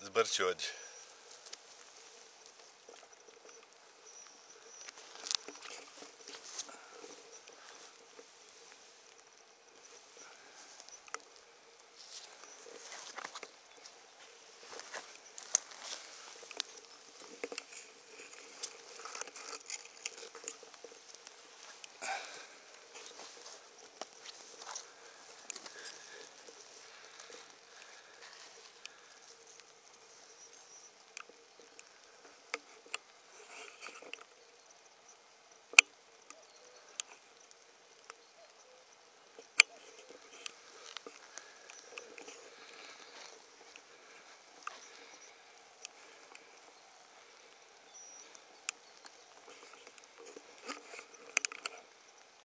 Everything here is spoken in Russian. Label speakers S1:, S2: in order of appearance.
S1: зберчать.